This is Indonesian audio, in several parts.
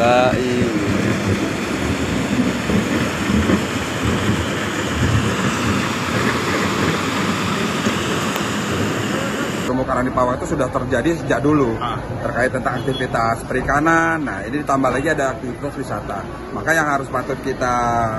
baik di Pawang itu sudah terjadi sejak dulu ah. terkait tentang aktivitas perikanan. Nah, ini ditambah lagi ada aktivitas wisata. Maka yang harus patut kita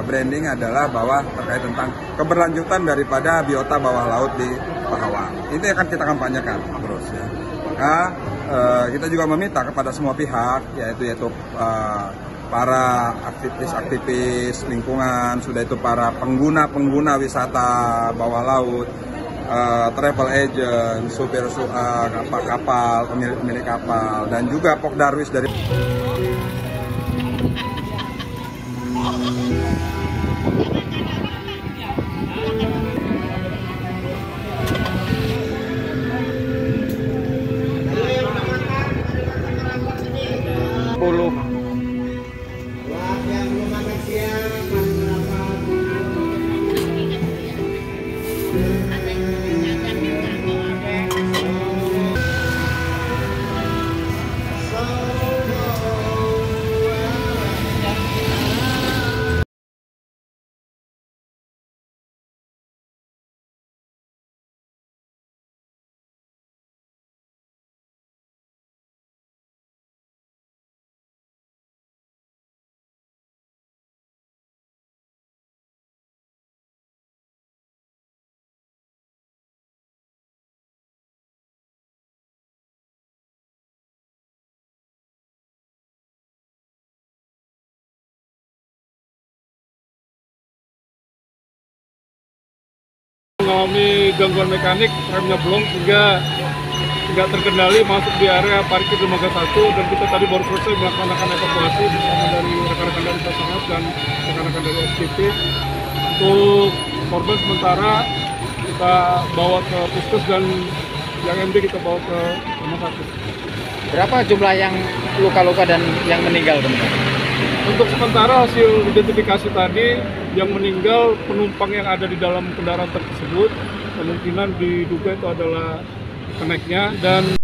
branding adalah bahwa terkait tentang keberlanjutan daripada biota bawah laut di Pawang. Ini akan kita kampanyekan terus ya. Maka eh, kita juga meminta kepada semua pihak yaitu yaitu eh, para aktivis-aktivis lingkungan, sudah itu para pengguna-pengguna wisata bawah laut, eh, travel agent, supir su- eh, kapal-kapal, pemilik-pemilik kapal, dan juga Pokdarwis dari gangguan mekanik remnya blong sehingga tidak terkendali masuk di area parkir dermaga 1 dan kita tadi baru selesai melaksanakan evakuasi bersama dari rekan-rekan dari Basarnas dan rekan-rekan dari SPP untuk korban sementara kita bawa ke puskes dan yang MD kita bawa ke rumah sakit. Berapa jumlah yang luka-luka dan yang meninggal teman-teman? untuk sementara hasil identifikasi tadi yang meninggal penumpang yang ada di dalam kendaraan tersebut kemungkinan diduga itu adalah keneknya dan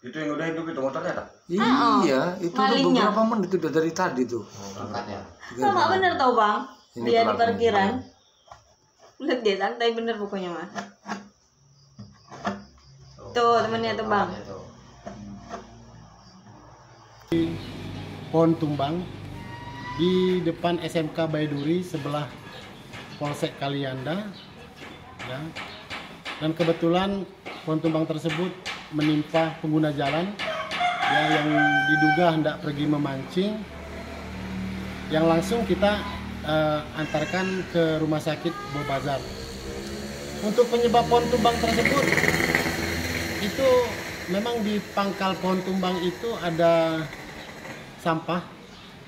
Itu yang udah hidup itu motornya tak? Iya, itu tuh Malingnya. beberapa menit udah dari tadi tuh. Sama bener tau bang Ini Dia di parkiran Lihat dia santai bener pokoknya mah. Tuh temennya tuh bang. pohon tumbang di depan SMK Baiduri sebelah Polsek Kalianda ya. dan kebetulan pohon tumbang tersebut menimpa pengguna jalan ya, yang diduga hendak pergi memancing. Yang langsung kita eh, antarkan ke rumah sakit Bobazar untuk penyebab pohon tumbang tersebut itu memang di pangkal pohon tumbang itu ada sampah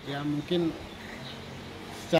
ya mungkin